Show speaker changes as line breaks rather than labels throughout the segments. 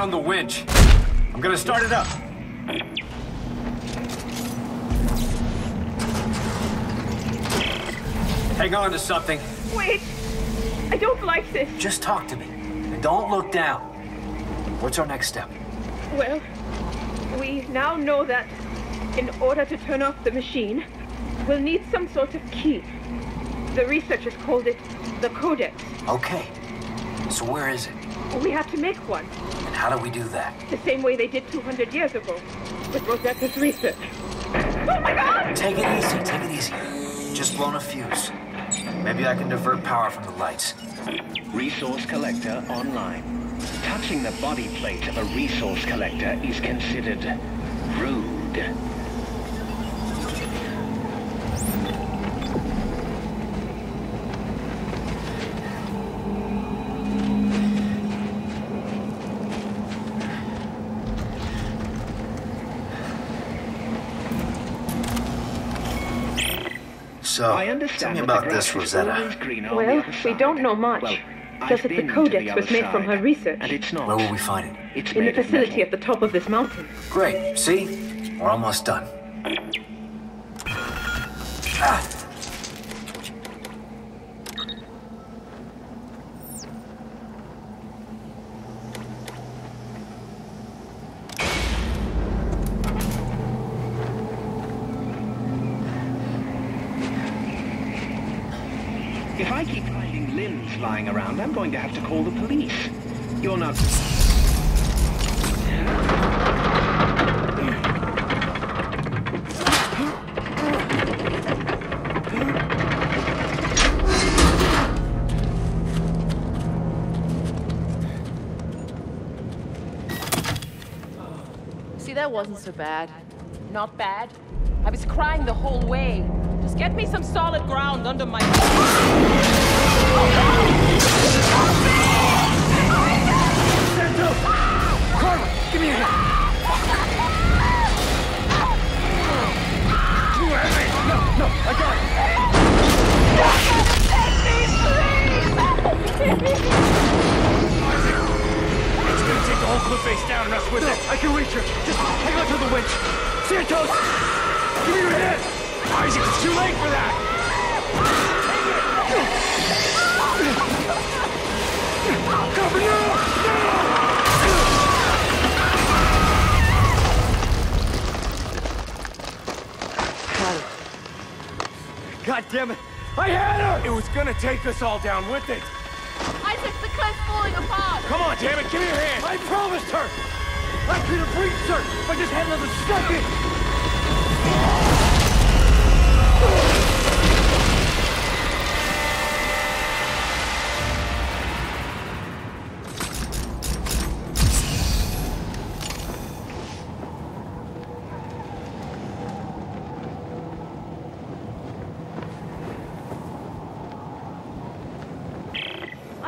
Found the winch. I'm gonna start it up. Hang on to something.
Wait! I don't like this.
Just talk to me. And don't look down. What's our next step?
Well, we now know that in order to turn off the machine, we'll need some sort of key. The researchers called it the Codex.
Okay. So where is it?
We have to make one,
how do we do that?
the same way they did 200 years ago, with Rosetta's research. Oh my god!
Take it easy, take it easy. Just blown a fuse. Maybe I can divert power from the lights.
Resource collector online. Touching the body plate of a resource collector is considered rude.
So,
I
tell
understand
me about this, Rosetta.
always greener on the
Well, we don't know much.
Well,
Just that the Codex
the
was
other
made from her research.
And it's not.
Where will we find it?
It's
In the facility at the top of this mountain.
Great. See? We're almost done. Ah!
If I keep finding limbs lying around, I'm going to have to call the police. You're not...
See, that wasn't so bad. Not bad. I was crying the whole way. Just get me some solid ground under my...
Santos! Give me your hand! Isaac, it's too late for that! God damn it! I had her! It was gonna take us all down with it.
Isaac, the cliff's falling apart!
Come on, damn it, give me your hand! I promised her! I could have reached her if I just had another second!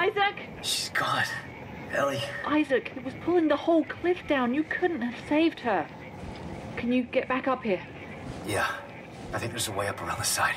Isaac!
She's gone. Ellie.
Isaac, it was pulling the whole cliff down. You couldn't have saved her. Can you get back up here?
Yeah. I think there's a way up around the side.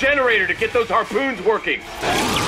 Generator to get those harpoons working!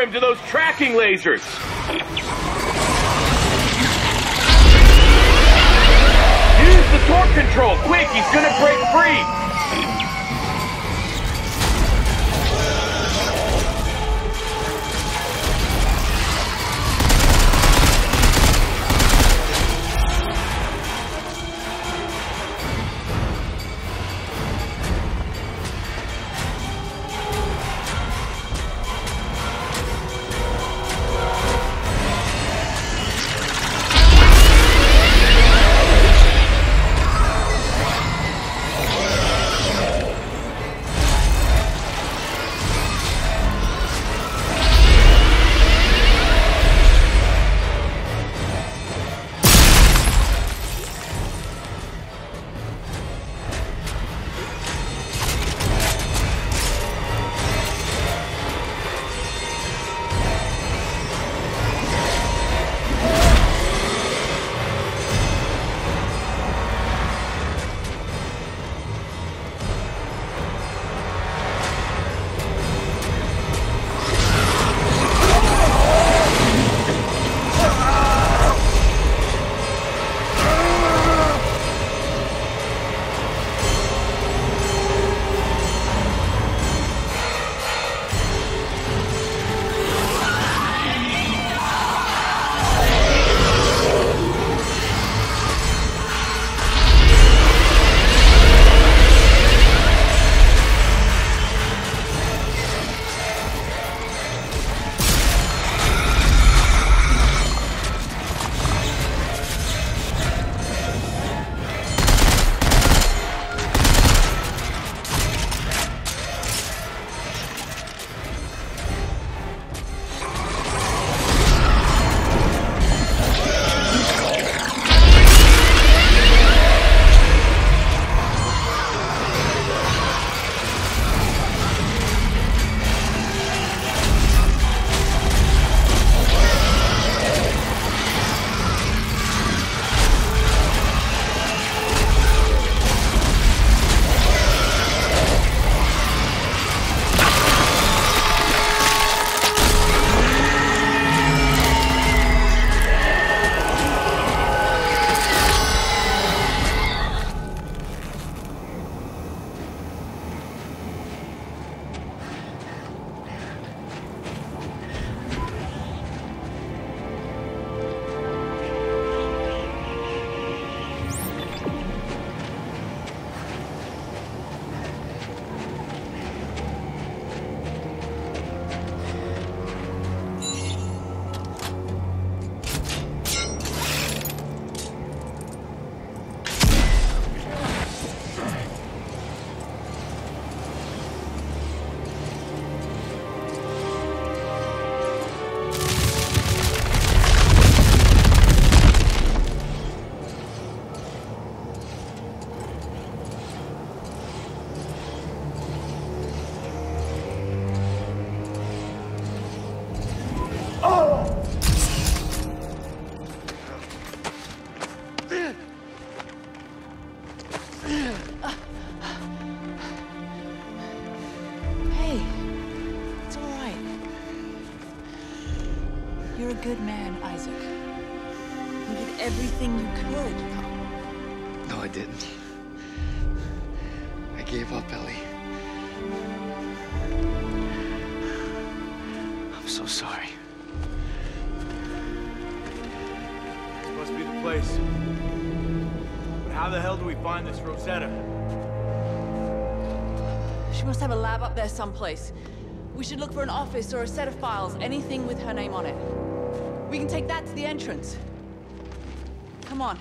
Him to those tracking lasers! Use the torque control! Quick, he's gonna break free!
Good man, Isaac. You did everything you could.
No, I didn't. I gave up, Ellie. I'm so sorry.
This must be the place. But how the hell do we find this Rosetta?
She must have a lab up there someplace. We should look for an office or a set of files, anything with her name on it. We can take that to the entrance. Come on.